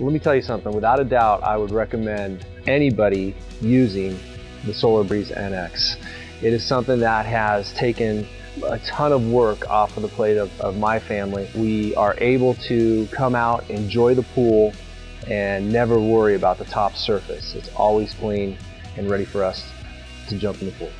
let me tell you something. Without a doubt, I would recommend anybody using the Solar Breeze NX. It is something that has taken a ton of work off of the plate of, of my family. We are able to come out, enjoy the pool, and never worry about the top surface. It's always clean and ready for us to jump in the pool.